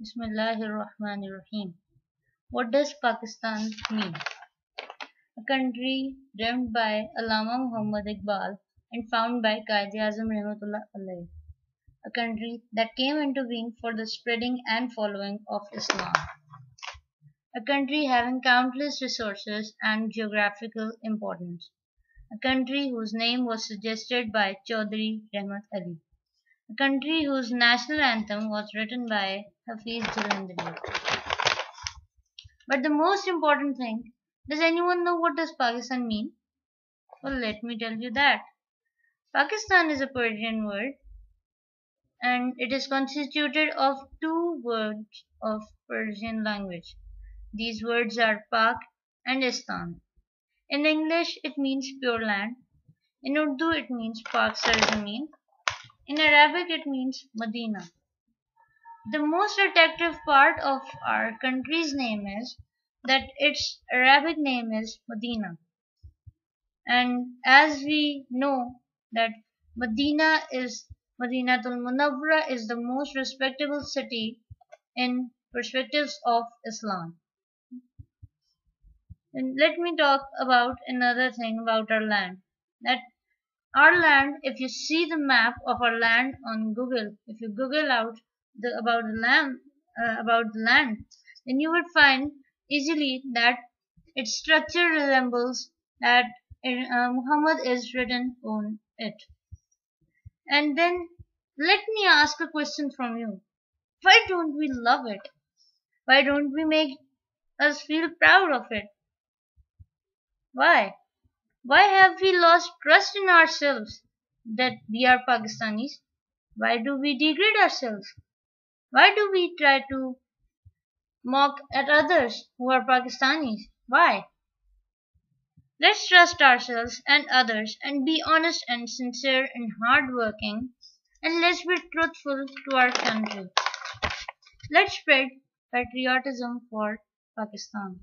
Bismillahirrahmanirrahim. What does Pakistan mean? A country dreamed by Allama Muhammad Iqbal and found by Qaid Azam Rahmatullah alayh. A country that came into being for the spreading and following of Islam. A country having countless resources and geographical importance. A country whose name was suggested by Chaudhry Rahmat Ali a country whose national anthem was written by Hafiz Jalandhari. But the most important thing, does anyone know what does Pakistan mean? Well, let me tell you that. Pakistan is a Persian word and it is constituted of two words of Persian language. These words are Pak and Istan. In English, it means pure land. In Urdu, it means Pak Sarzameen in Arabic, it means Medina. The most attractive part of our country's name is that its Arabic name is Medina. And as we know that Medina is Madinatul Munawwara is the most respectable city in perspectives of Islam. And let me talk about another thing about our land. That our land, if you see the map of our land on Google, if you Google out the, about the land, uh, about the land, then you would find easily that its structure resembles that uh, Muhammad is written on it. And then let me ask a question from you. Why don't we love it? Why don't we make us feel proud of it? Why? Why have we lost trust in ourselves that we are Pakistanis? Why do we degrade ourselves? Why do we try to mock at others who are Pakistanis? Why? Let's trust ourselves and others and be honest and sincere and hardworking and let's be truthful to our country. Let's spread patriotism for Pakistan.